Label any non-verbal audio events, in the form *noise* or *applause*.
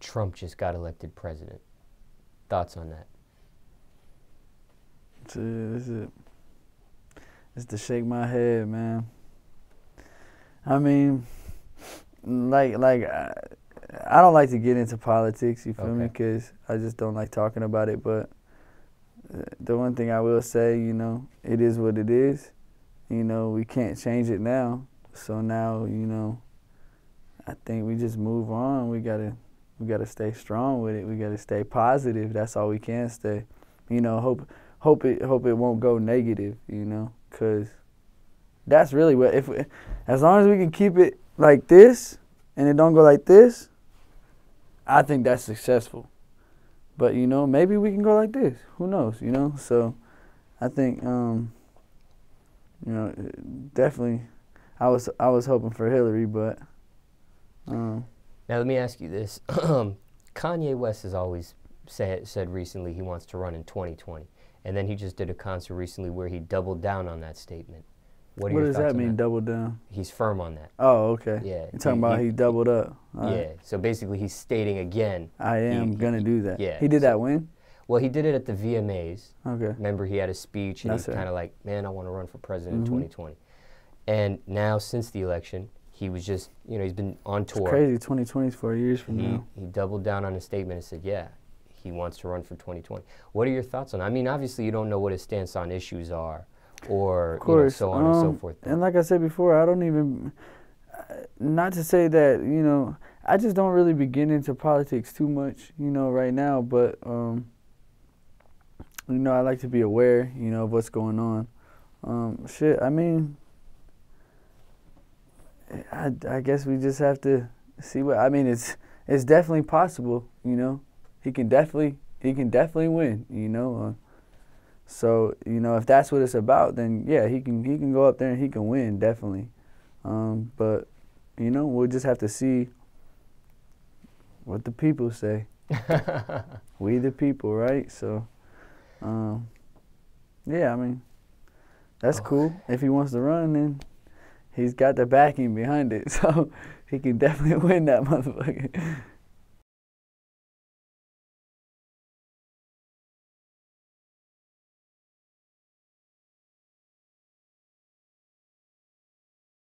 Trump just got elected president. Thoughts on that? It's, it's, it. it's to shake my head, man. I mean, like like I, I don't like to get into politics. You feel me? Because I just don't like talking about it. But uh, the one thing I will say, you know, it is what it is. You know, we can't change it now. So now, you know, I think we just move on. We gotta we gotta stay strong with it. We gotta stay positive. That's all we can stay. You know, hope hope it hope it won't go negative. You know, cause that's really what if we, as long as we can keep it like this and it don't go like this, I think that's successful. But you know, maybe we can go like this. Who knows? You know, so I think um, you know definitely. I was I was hoping for Hillary, but um, Now let me ask you this: *clears throat* Kanye West has always said said recently he wants to run in 2020, and then he just did a concert recently where he doubled down on that statement. What, what does that mean? Double down? He's firm on that. Oh, okay. Yeah. You're talking about he doubled up. All yeah. right. So basically, he's stating again. I am he- gonna do that. yeah, He did so- that when? Well, he did it at the VMAs. Okay. Remember, he had a speech, and That's he's kind of like, "Man, I want to run for president Mhm. in 2020." And now, since the election, he was just, you know, he's been on tour. It's crazy. 2020 is four years from He, now. he doubled down on his statement and said, yeah, he wants to run for 2020. What are your thoughts on? I mean, obviously, you don't know what his stance on issues are or you know, so on and so um, forth. And like I said before, I don't even. uh, Not to say that you know, I just don't really begin into politics too much, you know, right now. But um, you know, I like to be aware, you know, of what's going on. Um, shit, I mean, I, I guess we just have to see what. I mean, it's it's definitely possible, you know. He can definitely he can definitely win, you know. Uh, so you know, if that's what it's about, then yeah, he can he can go up there and he can win definitely. Um, but you know, we'll just have to see what the people say. *laughs* We the people, right? So, um, yeah, I mean, that's Oh. cool. If he wants to run, then he's got the backing behind it, *laughs* so he can definitely win that motherfucker.